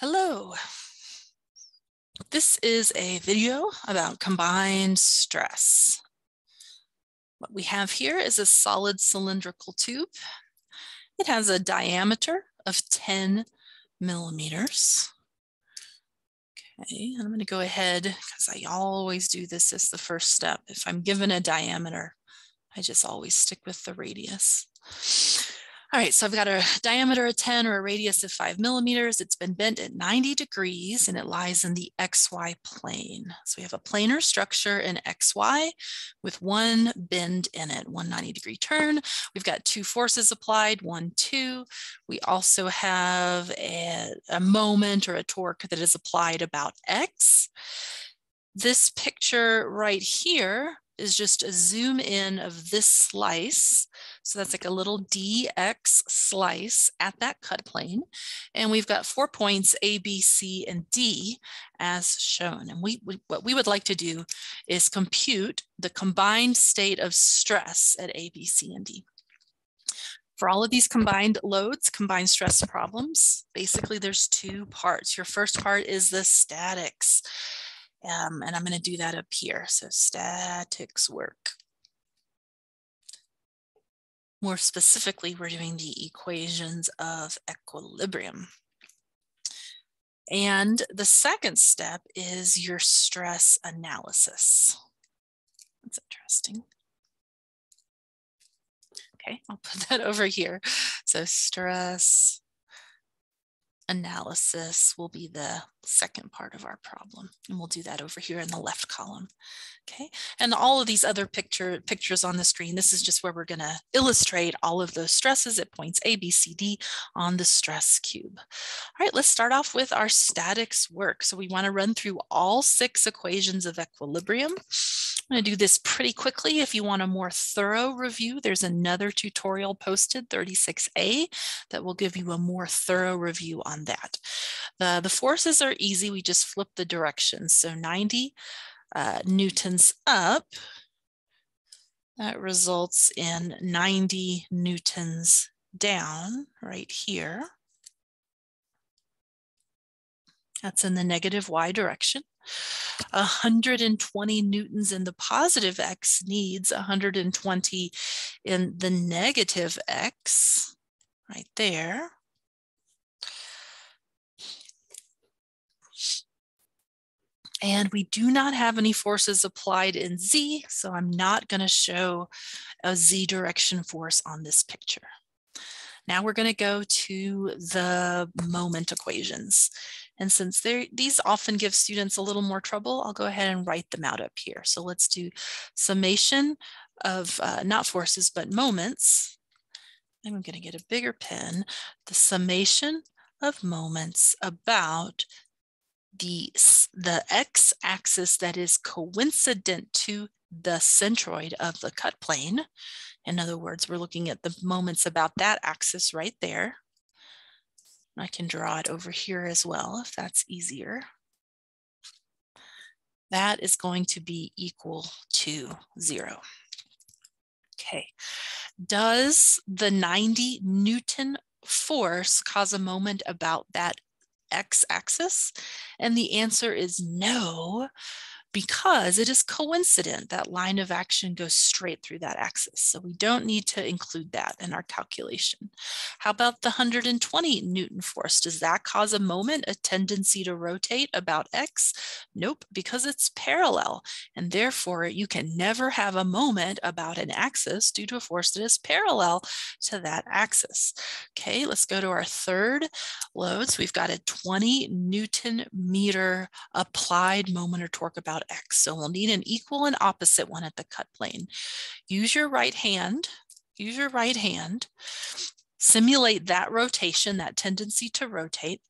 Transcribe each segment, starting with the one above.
Hello. This is a video about combined stress. What we have here is a solid cylindrical tube. It has a diameter of 10 millimeters. Okay, I'm going to go ahead because I always do this as the first step. If I'm given a diameter, I just always stick with the radius. All right, so I've got a diameter of 10 or a radius of five millimeters. It's been bent at 90 degrees and it lies in the XY plane. So we have a planar structure in XY with one bend in it, one 90 degree turn. We've got two forces applied, one, two. We also have a, a moment or a torque that is applied about X. This picture right here is just a zoom in of this slice. So that's like a little DX slice at that cut plane. And we've got four points A, B, C, and D as shown. And we, we, what we would like to do is compute the combined state of stress at A, B, C, and D. For all of these combined loads, combined stress problems, basically there's two parts. Your first part is the statics. Um, and I'm going to do that up here. So statics work. More specifically, we're doing the equations of equilibrium. And the second step is your stress analysis. That's interesting. Okay, I'll put that over here. So stress analysis will be the second part of our problem. And we'll do that over here in the left column. Okay, and all of these other picture pictures on the screen, this is just where we're going to illustrate all of those stresses at points A, B, C, D on the stress cube. All right, let's start off with our statics work. So we want to run through all six equations of equilibrium. I'm going to do this pretty quickly. If you want a more thorough review, there's another tutorial posted, 36A, that will give you a more thorough review on that. The, the forces are easy. We just flip the directions. So 90 uh, newtons up, that results in 90 newtons down right here. That's in the negative y direction. 120 newtons in the positive x needs 120 in the negative x right there. And we do not have any forces applied in Z, so I'm not going to show a Z direction force on this picture. Now we're going to go to the moment equations. And since these often give students a little more trouble, I'll go ahead and write them out up here. So let's do summation of uh, not forces, but moments. I'm going to get a bigger pen. The summation of moments about the, the x-axis that is coincident to the centroid of the cut plane. In other words, we're looking at the moments about that axis right there. I can draw it over here as well if that's easier. That is going to be equal to zero. Okay, does the 90 Newton force cause a moment about that x-axis? And the answer is no, because it is coincident that line of action goes straight through that axis. So we don't need to include that in our calculation. How about the 120 Newton force? Does that cause a moment, a tendency to rotate about X? Nope, because it's parallel. And therefore you can never have a moment about an axis due to a force that is parallel to that axis. Okay, let's go to our third loads. We've got a 20 Newton meter applied moment or torque about about X. So we'll need an equal and opposite one at the cut plane. Use your right hand, use your right hand, simulate that rotation, that tendency to rotate.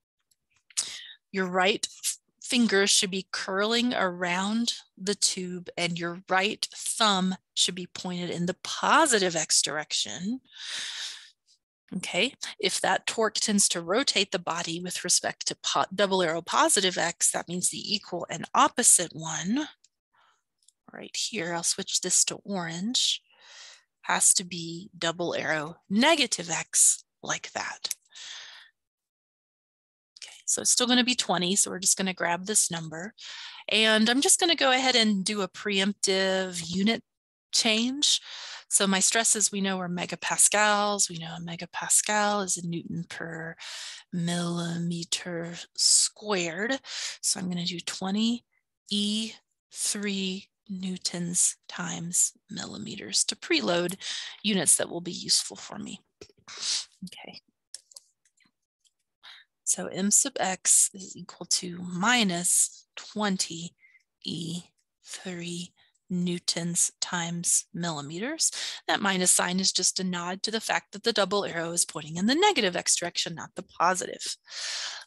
Your right fingers should be curling around the tube and your right thumb should be pointed in the positive X direction. Okay, if that torque tends to rotate the body with respect to double arrow positive x, that means the equal and opposite one, right here, I'll switch this to orange, has to be double arrow negative x like that. Okay, So it's still going to be 20. So we're just going to grab this number. And I'm just going to go ahead and do a preemptive unit change. So my stresses we know are megapascals. We know a megapascal is a Newton per millimeter squared. So I'm going to do 20 E3 newtons times millimeters to preload units that will be useful for me. Okay. So m sub x is equal to minus 20 E3 newtons times millimeters. That minus sign is just a nod to the fact that the double arrow is pointing in the negative x direction, not the positive.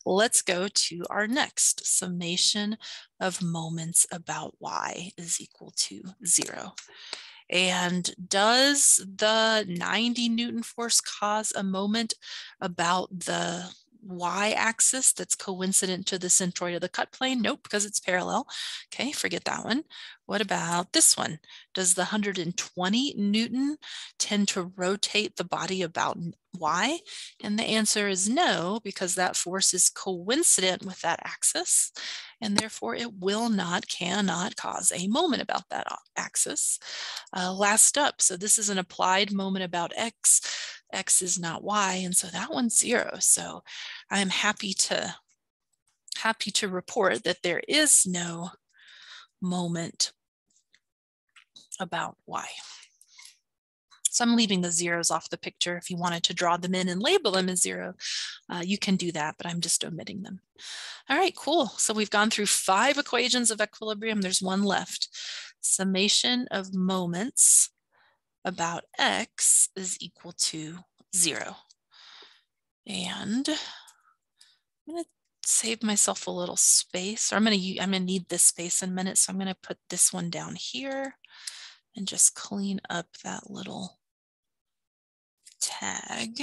Let's go to our next summation of moments about y is equal to zero. And does the 90 Newton force cause a moment about the y-axis that's coincident to the centroid of the cut plane? Nope, because it's parallel. Okay, forget that one. What about this one? Does the 120 Newton tend to rotate the body about y? And the answer is no, because that force is coincident with that axis, and therefore it will not, cannot cause a moment about that axis. Uh, last up, so this is an applied moment about x x is not y, and so that one's zero. So I'm happy to happy to report that there is no moment about y. So I'm leaving the zeros off the picture. If you wanted to draw them in and label them as zero, uh, you can do that, but I'm just omitting them. All right, cool. So we've gone through five equations of equilibrium. There's one left. Summation of moments about x is equal to zero. And I'm going to save myself a little space, or I'm going to I'm to need this space in a minute. So I'm going to put this one down here and just clean up that little tag.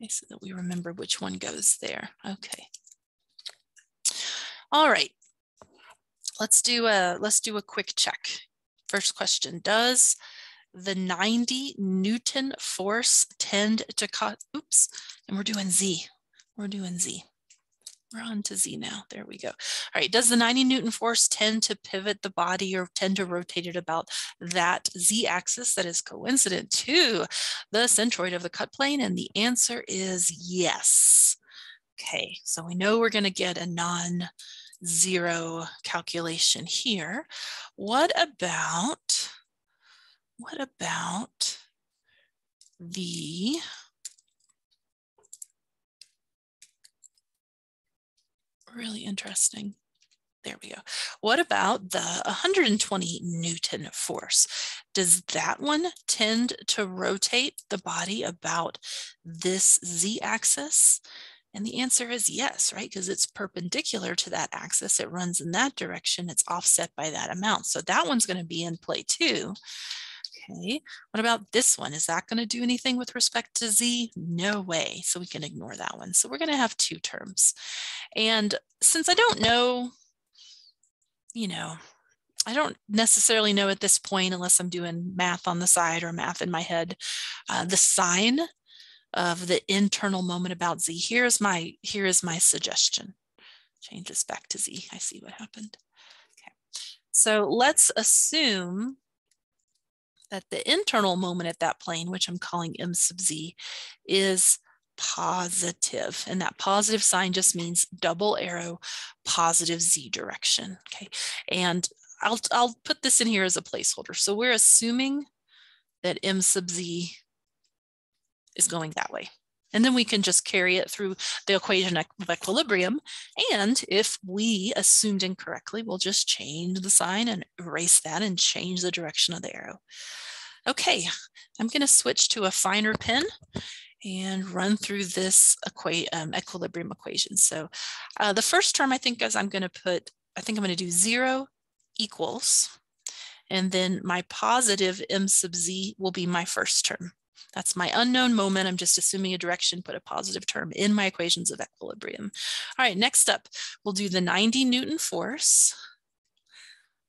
Okay, so that we remember which one goes there. Okay. All right. Let's do a let's do a quick check. First question, does the 90 Newton force tend to cause, oops, and we're doing Z, we're doing Z. We're on to Z now, there we go. All right, does the 90 Newton force tend to pivot the body or tend to rotate it about that Z axis that is coincident to the centroid of the cut plane? And the answer is yes. Okay, so we know we're gonna get a non zero calculation here. What about what about the really interesting. There we go. What about the 120 Newton force? Does that one tend to rotate the body about this z-axis? And the answer is yes, right? Because it's perpendicular to that axis. It runs in that direction. It's offset by that amount. So that one's going to be in play too. Okay, what about this one? Is that going to do anything with respect to z? No way. So we can ignore that one. So we're going to have two terms. And since I don't know, you know, I don't necessarily know at this point, unless I'm doing math on the side or math in my head, uh, the sign of the internal moment about z. Here's my, here is my suggestion. Change this back to z. I see what happened. Okay. So let's assume that the internal moment at that plane, which I'm calling m sub z, is positive. And that positive sign just means double arrow positive z direction. Okay. And I'll, I'll put this in here as a placeholder. So we're assuming that m sub z is going that way. And then we can just carry it through the equation of equilibrium. And if we assumed incorrectly, we'll just change the sign and erase that and change the direction of the arrow. Okay, I'm going to switch to a finer pen and run through this um, equilibrium equation. So uh, the first term I think is I'm going to put, I think I'm going to do zero equals, and then my positive m sub z will be my first term. That's my unknown moment. I'm just assuming a direction, put a positive term in my equations of equilibrium. All right, next up, we'll do the 90 Newton force,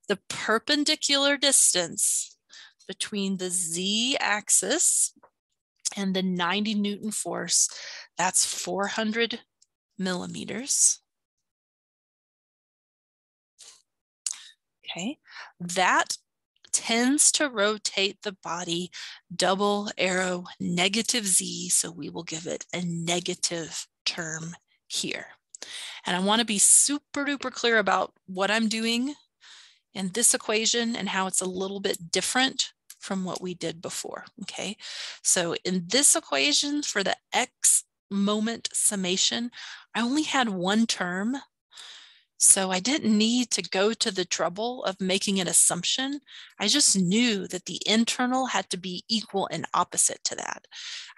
the perpendicular distance between the z-axis and the 90 Newton force. That's 400 millimeters. Okay, that tends to rotate the body double arrow negative z, so we will give it a negative term here. And I want to be super duper clear about what I'm doing in this equation and how it's a little bit different from what we did before, okay? So in this equation for the x moment summation, I only had one term so I didn't need to go to the trouble of making an assumption. I just knew that the internal had to be equal and opposite to that.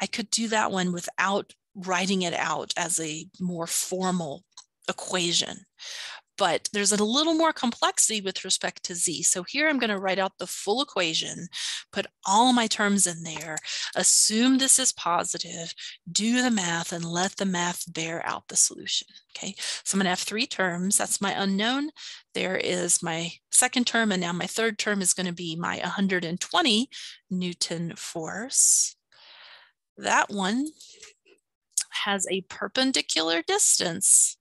I could do that one without writing it out as a more formal equation but there's a little more complexity with respect to z. So here I'm going to write out the full equation, put all my terms in there, assume this is positive, do the math, and let the math bear out the solution. Okay, so I'm going to have three terms. That's my unknown. There is my second term, and now my third term is going to be my 120 Newton force. That one has a perpendicular distance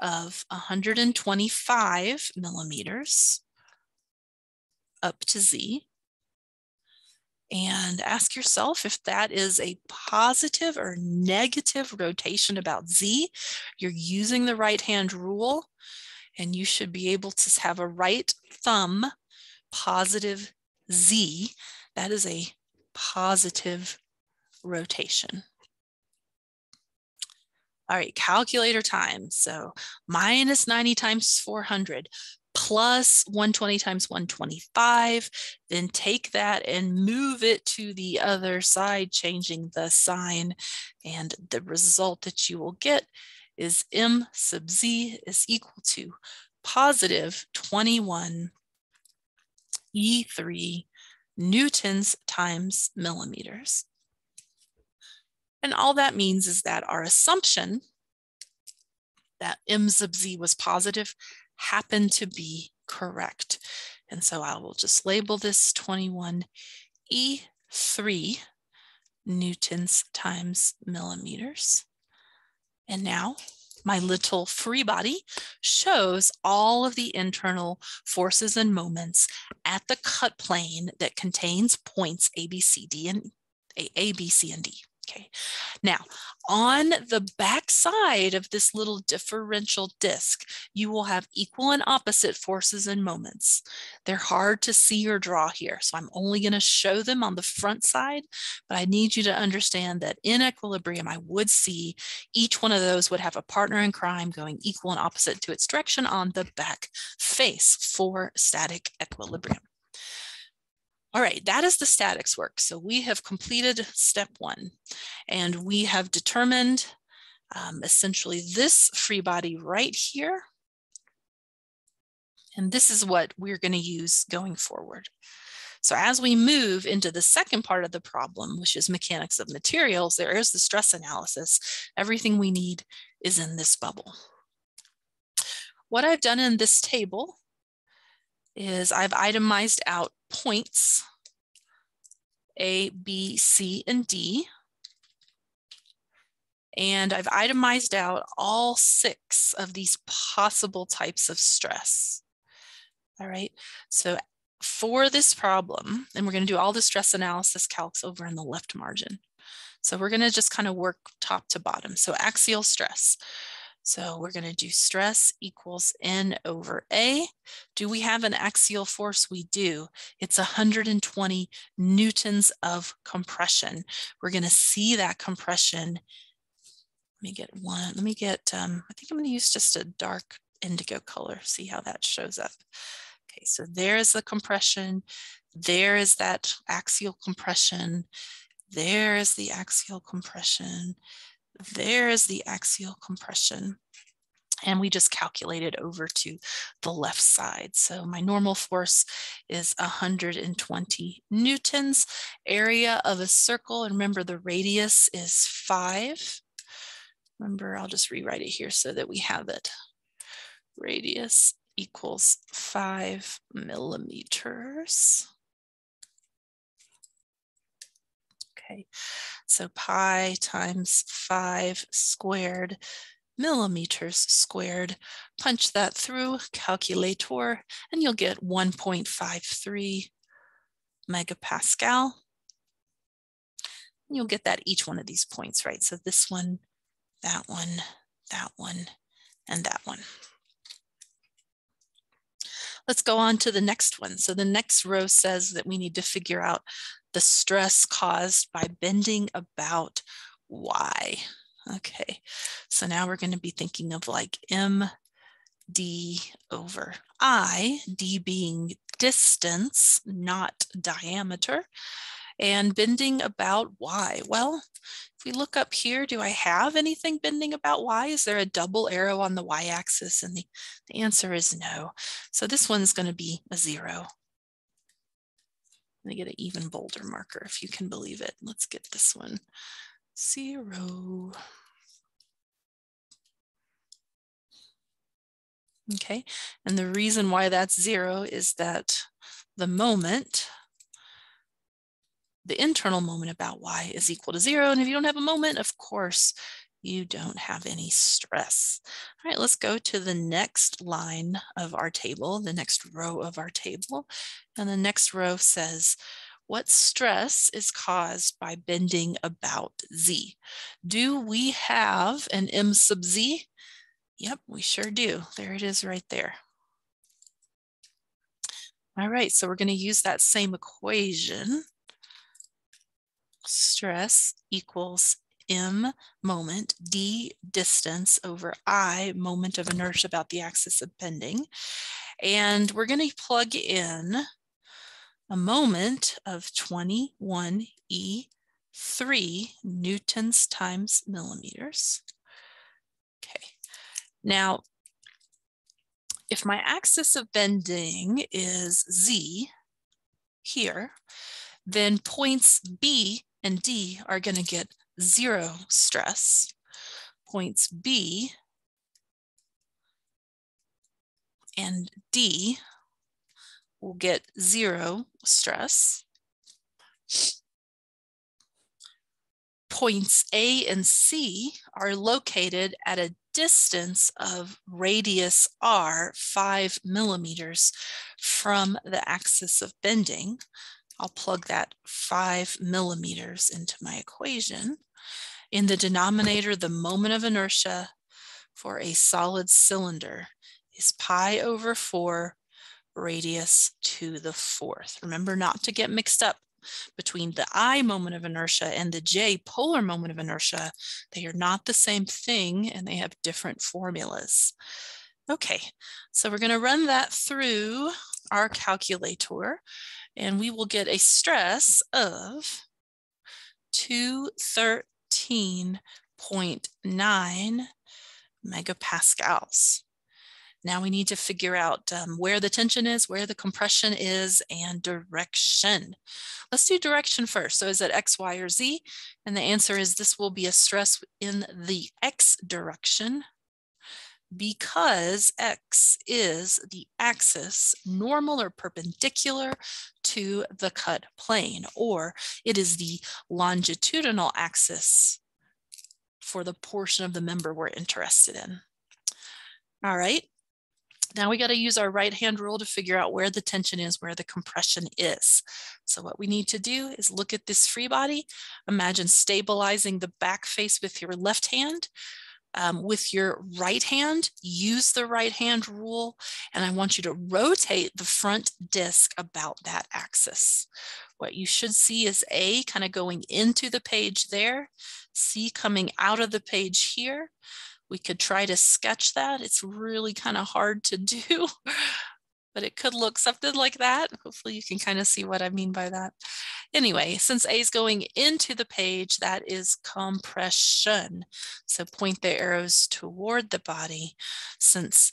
of 125 millimeters up to Z. And ask yourself if that is a positive or negative rotation about Z. You're using the right hand rule and you should be able to have a right thumb positive Z. That is a positive rotation. All right, calculator time. So minus 90 times 400 plus 120 times 125, then take that and move it to the other side, changing the sign. And the result that you will get is m sub z is equal to positive 21 E3 newtons times millimeters. And all that means is that our assumption that m sub z was positive happened to be correct. And so I will just label this 21 E3 newtons times millimeters. And now my little free body shows all of the internal forces and moments at the cut plane that contains points A, B, C, D, and A, A, B, C, and D. Okay, now on the back side of this little differential disk, you will have equal and opposite forces and moments. They're hard to see or draw here, so I'm only going to show them on the front side, but I need you to understand that in equilibrium, I would see each one of those would have a partner in crime going equal and opposite to its direction on the back face for static equilibrium. All right, that is the statics work. So we have completed step one and we have determined um, essentially this free body right here. And this is what we're gonna use going forward. So as we move into the second part of the problem, which is mechanics of materials, there is the stress analysis. Everything we need is in this bubble. What I've done in this table is I've itemized out points A, B, C, and D. And I've itemized out all six of these possible types of stress. All right, so for this problem, and we're gonna do all the stress analysis calcs over in the left margin. So we're gonna just kind of work top to bottom. So axial stress. So we're going to do stress equals N over A. Do we have an axial force? We do. It's 120 newtons of compression. We're going to see that compression. Let me get one. Let me get, um, I think I'm going to use just a dark indigo color, see how that shows up. Okay, so there's the compression. There is that axial compression. There is the axial compression. There is the axial compression. And we just calculated over to the left side. So my normal force is 120 newtons. Area of a circle, and remember the radius is five. Remember, I'll just rewrite it here so that we have it. Radius equals five millimeters. Okay, so pi times 5 squared millimeters squared. Punch that through calculator and you'll get 1.53 megapascal. You'll get that each one of these points, right? So this one, that one, that one, and that one. Let's go on to the next one. So the next row says that we need to figure out the stress caused by bending about y. Okay, so now we're going to be thinking of like m d over i, d being distance, not diameter, and bending about y. Well, if we look up here, do I have anything bending about y? Is there a double arrow on the y-axis? And the, the answer is no. So this one's going to be a zero. Me get an even bolder marker if you can believe it. Let's get this one. Zero. Okay, and the reason why that's zero is that the moment the internal moment about y is equal to zero. And if you don't have a moment, of course, you don't have any stress. All right, let's go to the next line of our table, the next row of our table. And the next row says, what stress is caused by bending about z? Do we have an m sub z? Yep, we sure do. There it is right there. All right, so we're going to use that same equation stress equals m moment, d distance over i moment of inertia about the axis of bending. And we're going to plug in a moment of 21 E3 newtons times millimeters. Okay, now if my axis of bending is Z here, then points B and D are going to get zero stress. Points B and D will get zero stress. Points A and C are located at a distance of radius r, five millimeters from the axis of bending. I'll plug that five millimeters into my equation. In the denominator, the moment of inertia for a solid cylinder is pi over four radius to the fourth. Remember not to get mixed up between the I moment of inertia and the J polar moment of inertia. They are not the same thing and they have different formulas. Okay, so we're going to run that through our calculator and we will get a stress of 213.9 megapascals. Now we need to figure out um, where the tension is, where the compression is, and direction. Let's do direction first. So is it X, Y, or Z? And the answer is this will be a stress in the X direction because X is the axis normal or perpendicular to the cut plane, or it is the longitudinal axis for the portion of the member we're interested in. All right, now we got to use our right hand rule to figure out where the tension is, where the compression is. So what we need to do is look at this free body. Imagine stabilizing the back face with your left hand um, with your right hand, use the right hand rule, and I want you to rotate the front disc about that axis. What you should see is A kind of going into the page there, C coming out of the page here. We could try to sketch that. It's really kind of hard to do, but it could look something like that. Hopefully you can kind of see what I mean by that. Anyway, since A is going into the page, that is compression. So point the arrows toward the body. Since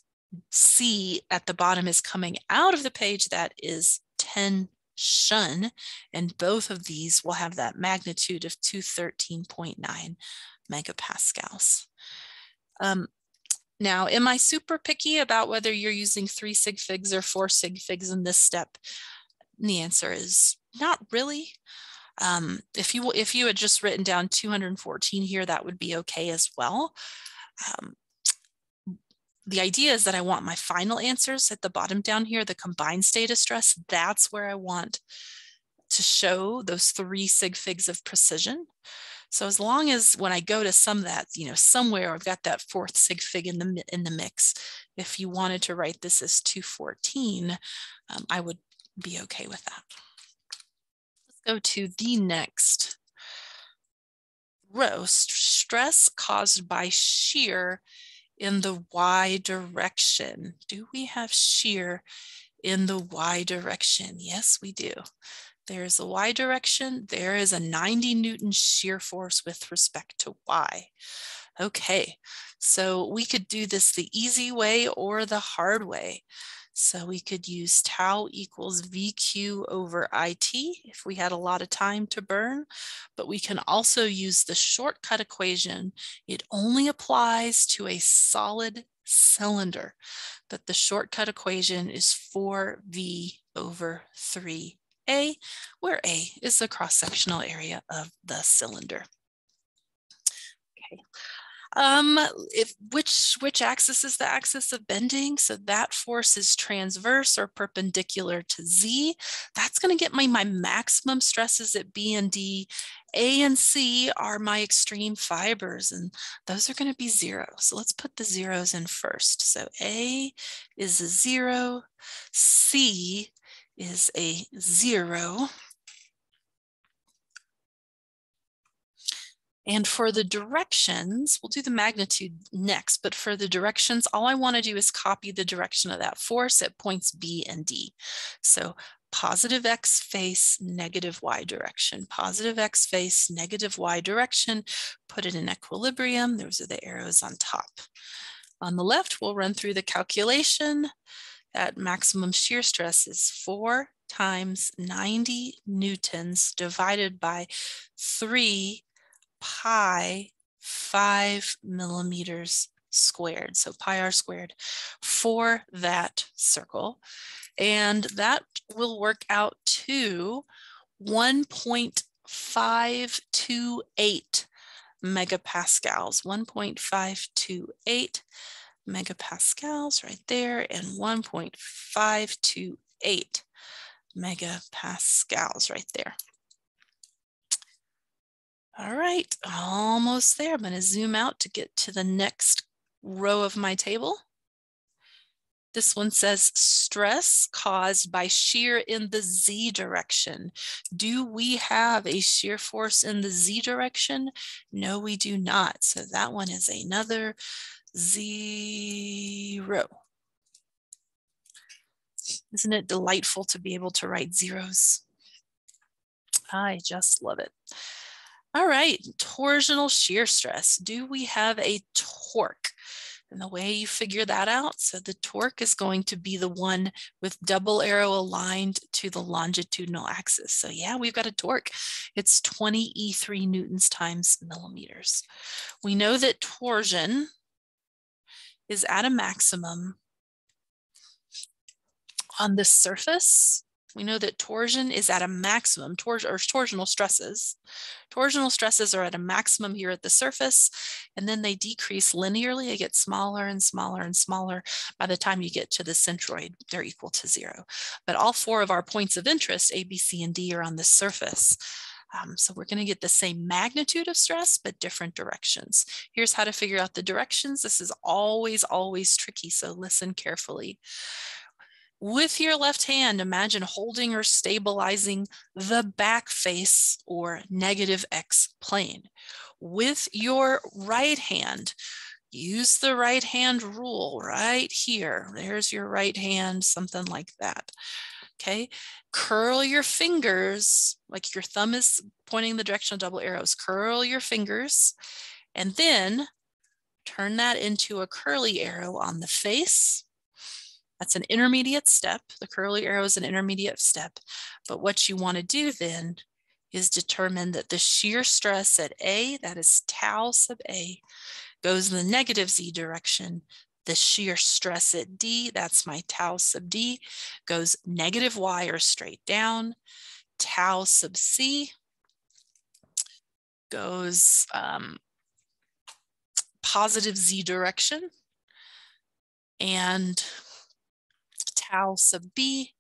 C at the bottom is coming out of the page, that is tension. And both of these will have that magnitude of 213.9 megapascals. Um, now, am I super picky about whether you're using three sig figs or four sig figs in this step? And the answer is not really. Um, if you if you had just written down 214 here, that would be okay as well. Um, the idea is that I want my final answers at the bottom down here, the combined state of stress, that's where I want to show those three sig figs of precision. So as long as when I go to sum that, you know, somewhere I've got that fourth sig fig in the, in the mix, if you wanted to write this as 214, um, I would be okay with that. Let's go to the next row, stress caused by shear in the y direction. Do we have shear in the y direction? Yes, we do. There's a y direction. There is a 90 Newton shear force with respect to y. Okay, so we could do this the easy way or the hard way. So we could use tau equals VQ over IT if we had a lot of time to burn, but we can also use the shortcut equation. It only applies to a solid cylinder, but the shortcut equation is 4V over 3A, where A is the cross-sectional area of the cylinder. Okay. Um, if which which axis is the axis of bending? So that force is transverse or perpendicular to Z. That's going to get me my maximum stresses at B and D. A and C are my extreme fibers, and those are going to be zero. So let's put the zeros in first. So A is a zero, C is a zero. And for the directions, we'll do the magnitude next, but for the directions, all I wanna do is copy the direction of that force at points B and D. So positive X face, negative Y direction, positive X face, negative Y direction, put it in equilibrium. Those are the arrows on top. On the left, we'll run through the calculation. That maximum shear stress is four times 90 newtons divided by three pi 5 millimeters squared, so pi r squared, for that circle. And that will work out to 1.528 megapascals, 1.528 megapascals right there, and 1.528 megapascals right there. All right, almost there. I'm going to zoom out to get to the next row of my table. This one says stress caused by shear in the Z direction. Do we have a shear force in the Z direction? No, we do not. So that one is another zero. Isn't it delightful to be able to write zeros? I just love it. All right, torsional shear stress. Do we have a torque? And the way you figure that out, so the torque is going to be the one with double arrow aligned to the longitudinal axis. So yeah, we've got a torque. It's 20 E3 newtons times millimeters. We know that torsion is at a maximum on the surface we know that torsion is at a maximum, tor or torsional stresses. Torsional stresses are at a maximum here at the surface, and then they decrease linearly. They get smaller and smaller and smaller. By the time you get to the centroid, they're equal to zero. But all four of our points of interest, A, B, C, and D, are on the surface. Um, so we're going to get the same magnitude of stress, but different directions. Here's how to figure out the directions. This is always, always tricky, so listen carefully. With your left hand, imagine holding or stabilizing the back face or negative X plane. With your right hand, use the right hand rule right here. There's your right hand, something like that. Okay, curl your fingers, like your thumb is pointing the direction of double arrows. Curl your fingers and then turn that into a curly arrow on the face that's an intermediate step. The curly arrow is an intermediate step. But what you want to do then is determine that the shear stress at A, that is tau sub A, goes in the negative Z direction. The shear stress at D, that's my tau sub D, goes negative Y or straight down. Tau sub C goes um, positive Z direction. and tau sub B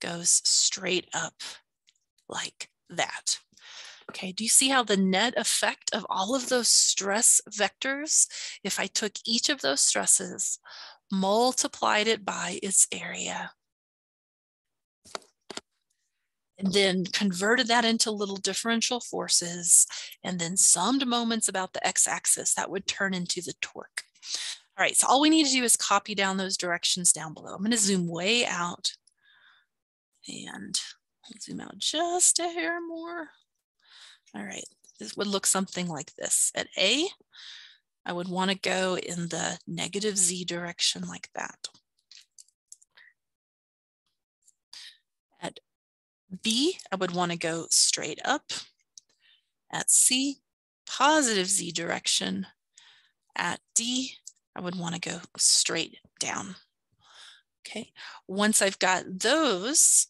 goes straight up like that. Okay, do you see how the net effect of all of those stress vectors, if I took each of those stresses, multiplied it by its area, and then converted that into little differential forces, and then summed moments about the x-axis, that would turn into the torque. All right, so all we need to do is copy down those directions down below. I'm gonna zoom way out and zoom out just a hair more. All right, this would look something like this. At A, I would want to go in the negative Z direction like that. At B, I would want to go straight up. At C, positive Z direction. At D, I would want to go straight down. Okay, once I've got those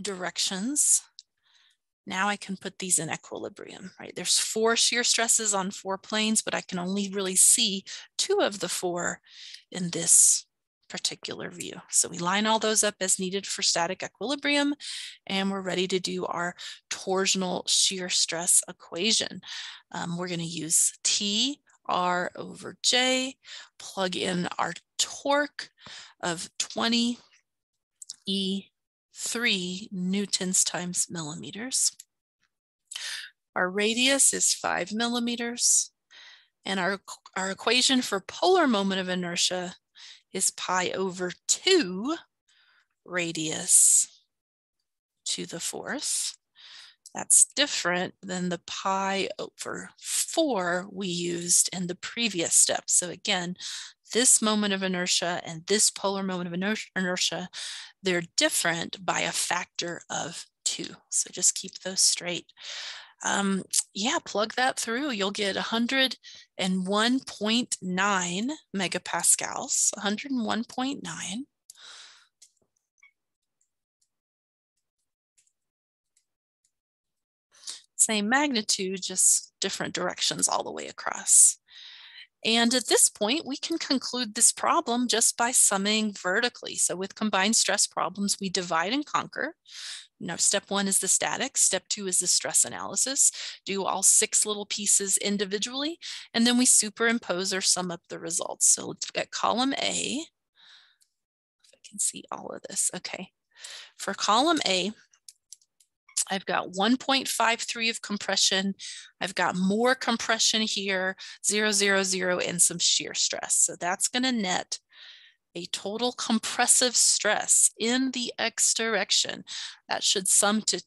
directions, now I can put these in equilibrium, right? There's four shear stresses on four planes, but I can only really see two of the four in this particular view. So we line all those up as needed for static equilibrium, and we're ready to do our torsional shear stress equation. Um, we're gonna use T R over J, plug in our torque of 20 E 3 newtons times millimeters. Our radius is 5 millimeters. And our, our equation for polar moment of inertia is pi over 2 radius to the fourth. That's different than the pi over 4 we used in the previous step. So again, this moment of inertia and this polar moment of inertia, they're different by a factor of two. So just keep those straight. Um, yeah, plug that through. You'll get 101.9 megapascals, 101.9. Same magnitude, just different directions all the way across. And at this point, we can conclude this problem just by summing vertically. So with combined stress problems, we divide and conquer. Now, step one is the static. Step two is the stress analysis. Do all six little pieces individually, and then we superimpose or sum up the results. So let's get column A. If I can see all of this. Okay. For column A, I've got 1.53 of compression. I've got more compression here, 0, 0, 0, and some shear stress. So that's going to net a total compressive stress in the x direction. That should sum to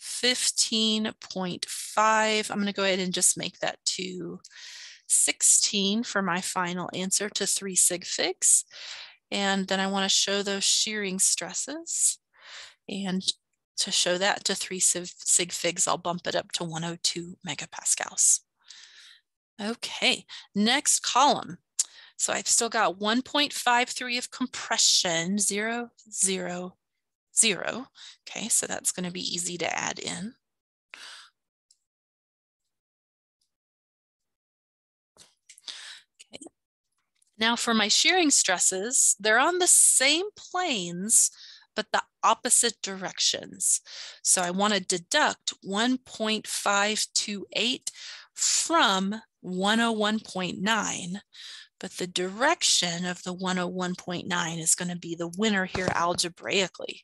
215.5. I'm going to go ahead and just make that 216 for my final answer to 3 sig figs. And then I want to show those shearing stresses. And to show that to three sig figs, I'll bump it up to 102 megapascals. Okay, next column. So I've still got 1.53 of compression, zero, zero, zero. Okay, so that's gonna be easy to add in. Okay. Now for my shearing stresses, they're on the same planes, but the opposite directions. So I want to deduct 1.528 from 101.9, but the direction of the 101.9 is going to be the winner here algebraically.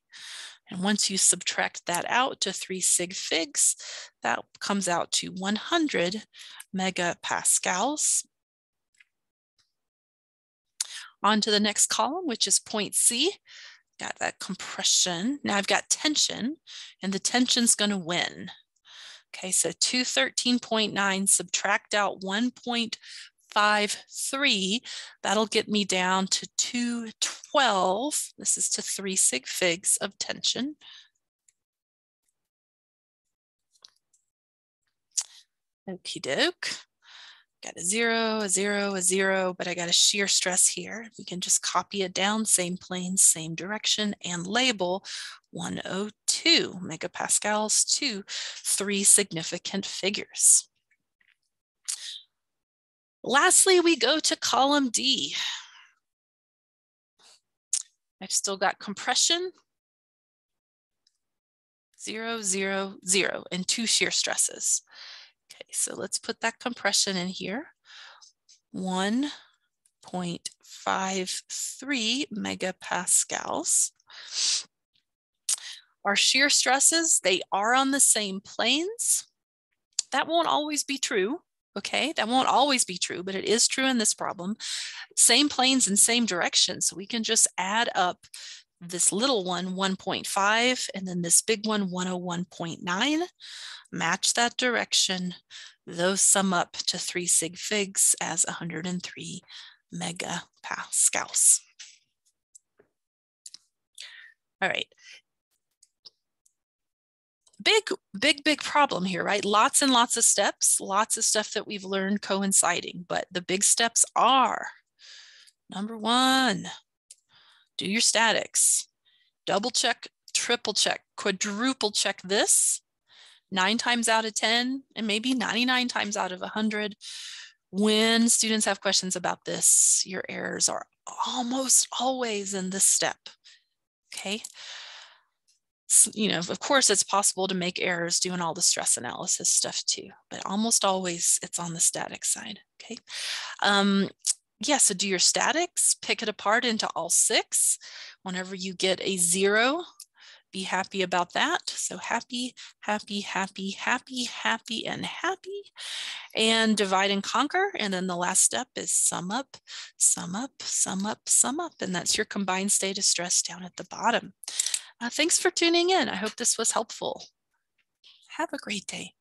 And once you subtract that out to three sig figs, that comes out to 100 megapascals. On to the next column, which is point C got that compression. Now I've got tension and the tension's gonna win. Okay, so 213.9, subtract out 1.53, that'll get me down to 212. This is to three sig figs of tension. Okie doke got a zero, a zero, a zero, but I got a shear stress here. We can just copy it down, same plane, same direction, and label 102 megapascals to three significant figures. Lastly, we go to column D. I've still got compression, zero, zero, zero, and two shear stresses. Okay, so let's put that compression in here. 1.53 megapascals. Our shear stresses, they are on the same planes. That won't always be true. Okay, that won't always be true, but it is true in this problem. Same planes and same direction. So we can just add up this little one 1.5 and then this big one 101.9 match that direction. Those sum up to 3 sig figs as 103 megapascals. All right. Big big big problem here right? Lots and lots of steps lots of stuff that we've learned coinciding but the big steps are number one do your statics, double check, triple check, quadruple check this nine times out of 10, and maybe 99 times out of 100. When students have questions about this, your errors are almost always in this step. Okay. So, you know, of course, it's possible to make errors doing all the stress analysis stuff too, but almost always it's on the static side. Okay. Um, yeah, so do your statics, pick it apart into all six. Whenever you get a zero, be happy about that. So happy, happy, happy, happy, happy, and happy. And divide and conquer. And then the last step is sum up, sum up, sum up, sum up. And that's your combined state of stress down at the bottom. Uh, thanks for tuning in. I hope this was helpful. Have a great day.